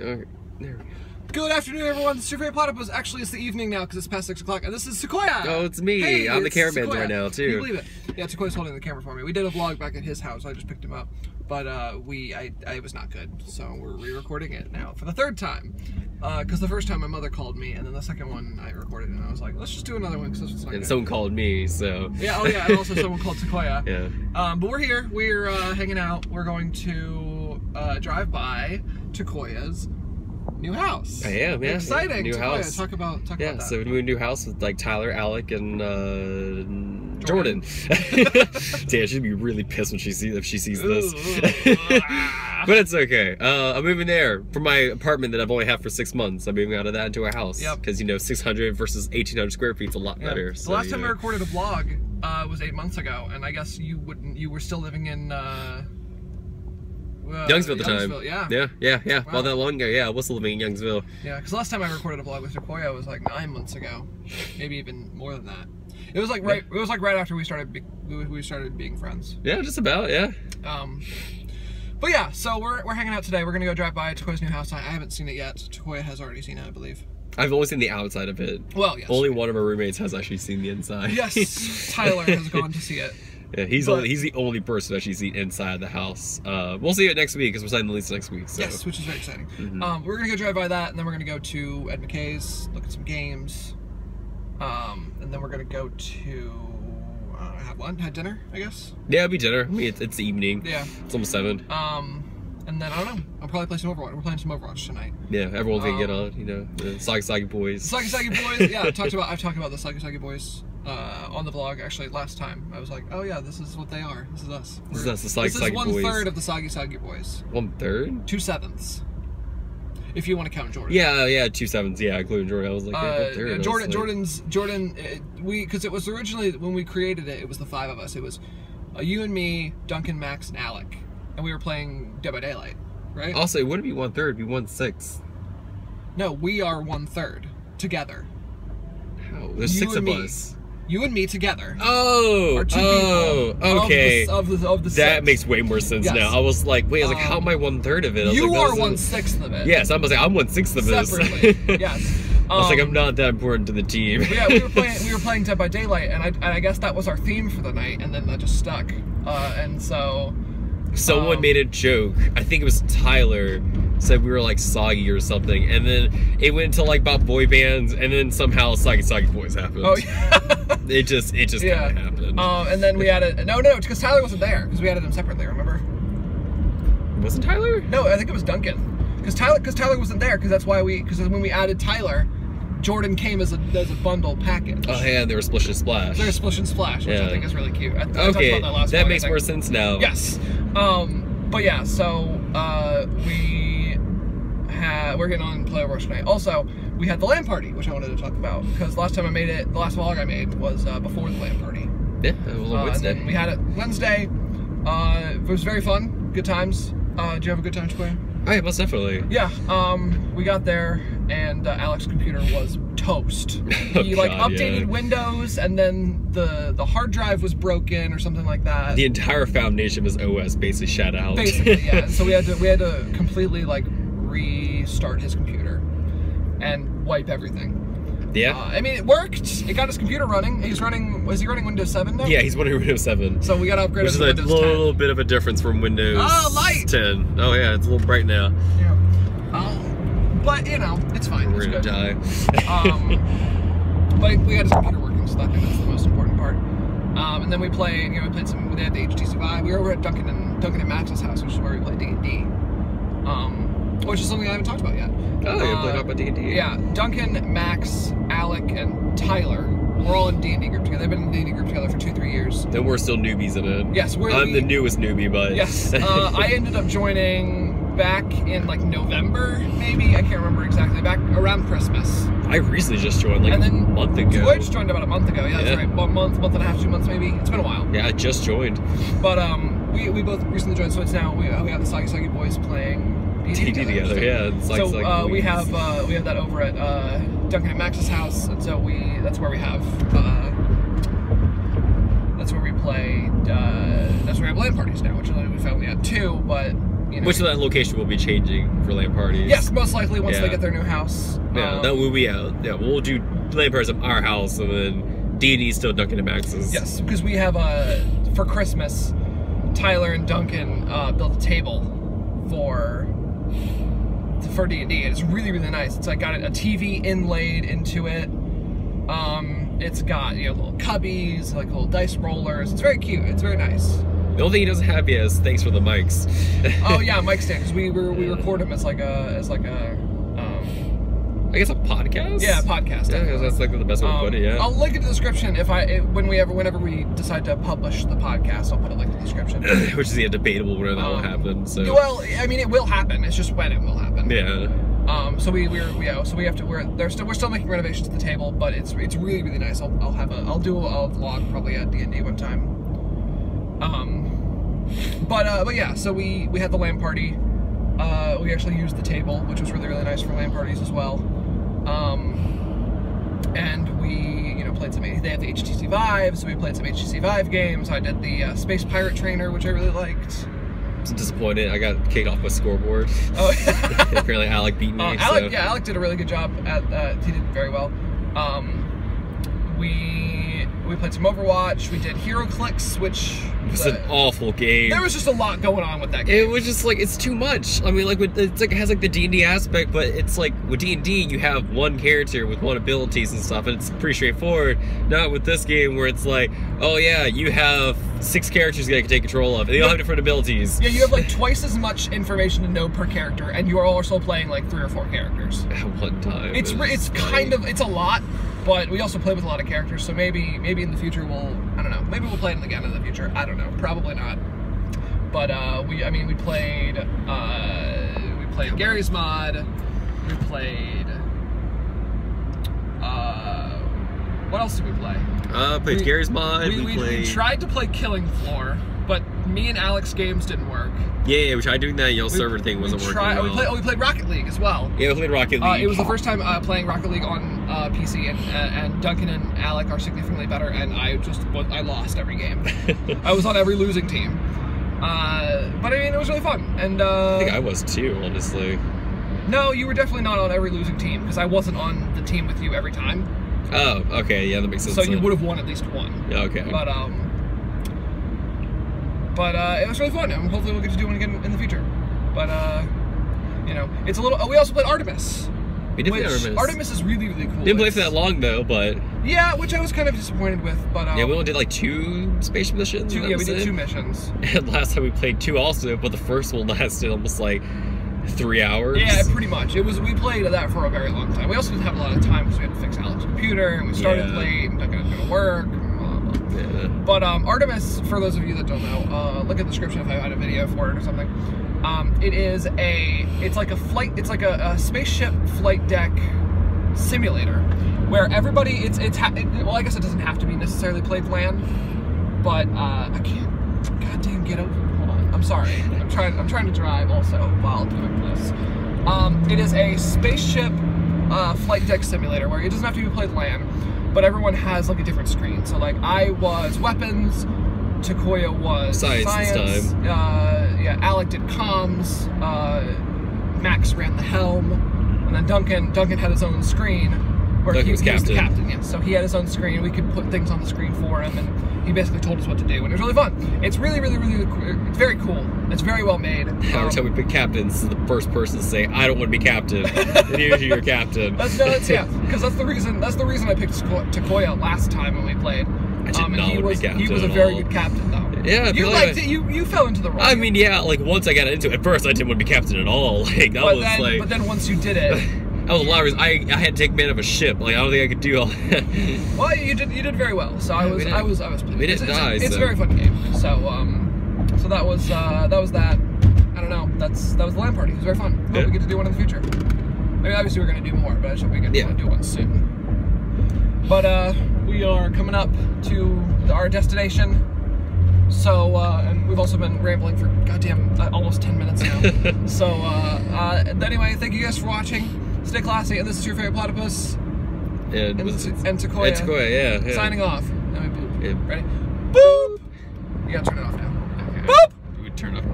Okay, there we go. Good afternoon, everyone. This is your favorite platypus. Actually, it's the evening now because it's past six o'clock, and this is Tacoya. Oh, it's me. Hey, I'm the it's cameraman Tacoya. right now, Can you believe it? Yeah, Tacoya's holding the camera for me. We did a vlog back at his house. I just picked him up, but uh, we, I, I it was not good, so we're re-recording it now for the third time. Because the first time my mother called me, and then the second one I recorded, and I was like, let's just do another one because not And good. someone called me, so yeah, oh yeah, and also someone called Tacoya. yeah. Um, but we're here. We're uh, hanging out. We're going to uh, drive by Tacoya's new house. I am, yeah. Exciting. New Tacoya, house. Talk about talk Yeah, about that. so we moved a new house with like Tyler, Alec, and uh, Jordan. Jordan. Damn, she'd be really pissed when she sees if she sees this. but it's okay. Uh, I'm moving there from my apartment that I've only had for six months. I'm moving out of that into a house. Yep. Because you know, 600 versus 1800 square feet is a lot Yeah. better. The so, last time I recorded a vlog uh, was eight months ago, and I guess you wouldn't. You were still living in uh, uh, Youngsville at the time. Youngsville, Yeah. Yeah, yeah, yeah. Wow. Not that long ago. Yeah, I was living in Youngsville. Yeah, because last time I recorded a vlog with Tacoya was like nine months ago, maybe even more than that. It was like right. It was like right after we started. We we started being friends. Yeah, just about. Yeah. Um, but yeah, so we're, we're hanging out today. We're gonna go drive by Tacoya's new house. I, I haven't seen it yet. Tacoya has already seen it, I believe. I've only seen the outside of it. Well, yes. Only one of our roommates has actually seen the inside. Yes, Tyler has gone to see it. yeah, he's But- only, he's the only person that she's seen inside the house. Uh, we'll see it next week because we're signing the lease next week. So. Yes, which is very exciting. Mhm. Um, we're gonna go drive by that, and then we're gonna go to Ed McKay's, look at some games, um, and then we're gonna go to uh, have lunch, have dinner, I guess. Yeah, it'll be dinner. I mean, it's, it's evening. Yeah. It's almost seven. Um, and then I don't know. I'll probably play some Overwatch. We're playing some Overwatch tonight. Yeah, everyone's gonna get Um, on. You know, the Soggy Soggy boys. Soggy Soggy Boys. Yeah, I talked about. I've talked about the Soggy Soggy Boys uh, on the vlog actually last time. I was like, oh yeah, this is what they are. This is us. This is We're- us, the Soggy This is one Boys. third of the Soggy Soggy Boys. One third. Two sevenths, if you want to count Jordan. Yeah, yeah, two sevens. Yeah, including Jordan. I was like, yeah, Uh, yeah, I was Jordan, like- Jordan's, Jordan, uh, we, because it was originally when we created it, it was the five of us. It was uh, you and me, Duncan, Max, and Alec, and we were playing Dead by Daylight, right? Also, it wouldn't be one third. It'd be one sixth. No, we are one third together. How? There's You six of me. us. You and me together. Oh, are two oh, people of okay. the, of the, of the that makes way more sense Yes. now. I was like, wait, I was like, how Um, am I one third of it? I was You like, are one sixth of it. Yes, I'm gonna say I'm one sixth of this. Separately. yes. I was like, Um, I'm not that important to the team. yeah, we were playing. We were playing Dead by Daylight, and I, and I guess that was our theme for the night, and then that just stuck. Uh, and so, Someone Um, made a joke. I think it was Tyler said we were like soggy or something, and then it went to like about boy bands, and then somehow Soggy Soggy Boys happened. oh yeah. It just it just Yeah. kind of happened. Um, and then we added no, no, because Tyler wasn't there because we added them separately. Remember? Wasn't Tyler? No, I think it was Duncan. Because Tyler, because Tyler wasn't there. Because that's why we. Because when we added Tyler, Jordan came as a as a bundle package. Oh yeah, they were Splish and Splash. There's Splish and Splash, which I think is really cute. I, I okay, that last that makes more sense now. Yes. Um, but yeah, so uh, we had we're getting on Play Overwatch tonight. Also, we had the LAN party, which I wanted to talk about because last time I made it, the last vlog I made was uh, before the LAN party. Yeah, it was on Uh, Wednesday. we had it Wednesday. Uh, it was very fun. Good times. Uh, did you have a good time, Square? Oh yeah, most definitely. Yeah. Um, we got there, and uh, Alex's computer was toast. Oh, He like God, updated yeah. Windows, and then the the hard drive was broken or something like that. The entire foundation of his OS basically shut out. Basically, yeah. So we had to we had to completely like restart his computer and wipe everything. Yeah. Uh, I mean, it worked. It got his computer running. He's running. Was he running Windows 7 now? yeah, he's running Windows 7. So we got to upgrade Which is a Windows 10. little bit of a difference from Windows Oh, light! 10. Oh yeah, it's a little bright now. Yeah. Um, but you know, it's fine. We're it's gonna good. die. Um, but we had his computer working, so I think that's the most important part. Um, and then we played, you know, we played some. They had the HTC Vive. We were over at Duncan and Duncan and Max's house, which is where we played D and D. Um, which is something I haven't talked about yet. Oh, you Uh, played up at D&D. Yeah, Duncan, Max, Alec, and Tyler. We're all in D and D group together. They've been in D and D group together for two, three years. Then we're still newbies in it. Yes, we're I'm the- the newest newbie, but Yes, uh, I ended up joining back in like November, maybe I can't remember exactly. Back around Christmas. I recently just joined like And a then month ago. I just joined about a month ago. Yeah, that's Yeah. right. One month, month and a half, two months maybe. It's been a while. Yeah, I just joined. But um, we, we both recently joined, so it's now we, we have the Soggy Soggy boys playing D&D D&D together, yeah, it's like- so it's like uh, we have uh, we have that over at uh, Duncan and Max's house, and so we that's where we have uh, that's where we play uh, that's where we have LAN parties now, which we found we had two, but you know. Which that location will be changing for LAN parties. yes, most likely once Yeah. they get their new house. Yeah, Um, that will be out. Yeah, we'll do LAN parties at our house, and then D and D still Duncan and Max's. Yes, because we have a for Christmas, Tyler and Duncan uh, built a table for for D and D. It's really really nice. It's like got a TV inlaid into it. Um, it's got you know little cubbies, like little dice rollers. It's very cute. It's very nice. The only thing he doesn't have yet is thanks for the mics. Oh yeah, mic stand because we we we record them as like a as like a I guess a podcast. yeah a podcast. Yeah, that's like the best way to Um, put it. Yeah. I'll link in the description if I it, when we ever whenever we decide to publish the podcast. I'll put a link in the description. Which is yeah, debatable whether that will Um, happen. So. Well, I mean, it will happen. It's just when it will happen. Yeah. Um. So we we're yeah. So we have to. We're they're still we're still making renovations to the table, but it's it's really really nice. I'll I'll have a I'll do a, a vlog probably at D and D one time. Um. But uh. But yeah. So we we had the LAN party. Uh. We actually used the table, which was really really nice for LAN parties as well. Um. And we you know played some. They have the HTC Vive, so we played some HTC Vive games. I did the uh, Space Pirate Trainer, which I really liked. I'm disappointed. I got kicked off my scoreboard. Oh. Apparently, Alec beat me. Uh, so. Yeah, Alec did a really good job at. Uh, he did very well. Um, we we played some Overwatch. We did HeroClix, which It was uh, an awful game. there was just a lot going on with that game. It was just like it's too much. I mean, like with it's like it has like the D and D aspect, but it's like with D and D you have one character with one abilities and stuff, and it's pretty straightforward. Not with this game where it's like, oh yeah, you have six characters that you can take control of, and they all have different abilities. yeah, you have like twice as much information to know per character, and you are also playing like three or four characters. At one time, It's It re- was it's kind of it's a lot, but we also play with a lot of characters. So maybe maybe in the future we'll I don't know maybe we'll play it again in the future. I don't know, probably not. But uh, we I mean we played uh, we played Garry's Mod. We played. Uh, what else did we play? Uh, played we- Garry's Mod. we, We, we, played. we tried to play Killing Floor, but me and Alex games didn't work. Yeah, yeah, we tried doing that. We- server thing wasn't we working tried- well. We played, oh, we played Rocket League as well. yeah, we played Rocket League. Uh, it was the first time uh, playing Rocket League on uh, PC, and, uh, and Duncan and Alec are significantly better, and I just I lost every game. I was on every losing team. Uh, but I mean, it was really fun. And uh, I think I was too, honestly. no, you were definitely not on every losing team because I wasn't on the team with you every time, Oh, okay, yeah, that makes sense. so you would have won at least one. Yeah, okay. But um, but uh, it was really fun, and hopefully we'll get to do it again in the future. But uh, you know, it's a little. Oh, we also played Artemis. we did play Artemis. Artemis is really really cool. Didn't play for that long though, but Yeah, which I was kind of disappointed with, but um, yeah, we only did like two space missions. two, yeah, we did it. two missions. And last time we played two also, but the first one lasted almost like three hours. Yeah, pretty much. It was we played that for a very long time. We also didn't have a lot of time because we had to fix Alex's computer, and we started Yeah. late, and going to work. But um, Artemis, for those of you that don't know, uh, look at the description if I had a video for it or something. Um, it is a, it's like a flight, it's like a, a spaceship flight deck simulator where everybody, it's it's it, well, I guess it doesn't have to be necessarily played LAN, but uh, I can't, goddamn, get over. Hold on, I'm sorry. I'm trying, I'm trying to drive also while doing this. Um, it is a spaceship uh, flight deck simulator where it doesn't have to be played LAN, but everyone has like a different screen. So like I was weapons, Tacoya was Science this time. Uh, yeah, Alec did comms. Uh, Max ran the helm, and then Duncan Duncan had his own screen where Duncan he, was he was the captain. captain. Yeah, so he had his own screen. We could put things on the screen for him, and he basically told us what to do, and it was really fun. It's really, really, really, it's very cool. It's very well made. Every Um, time we pick captains, the first person to say, "I don't want to be captain." and here's your captain. That's, no, that's yeah, because that's the reason. That's the reason I picked Tako- Tacoya last time when we played. Um, I did and not he wanna be was he was a very all. good captain though. Yeah, you like liked I- it. You you fell into the role. I mean, yeah, like once I got into it, at first I didn't want to be captain at all. Like that but was then like but then once you did it, that was a lot of reasons. I I had to take man of a ship. Like I don't think I could do all that. well, you did you did very well. So I was I was I was pleased. we It's- didn't it's, die, It's, so- a very fun game. So um, so that was uh that was that. I don't know. That's that was the LAN party. It was very fun. Hope Yeah. we get to do one in the future. I mean, obviously we're gonna do more, but I hope we get Yeah. to do one soon. But uh, we are coming up to our destination. So, uh, and we've also been rambling for goddamn uh, almost 10 minutes now. so, uh, uh, anyway, thank you guys for watching. Stay classy, and this is your favorite platypus, and and, was it- and Tacoya, and Tacoya, yeah, yeah. signing off. Let me boop. Yeah. Ready? Boop! You gotta turn it off now. Okay. Boop! We would turn off.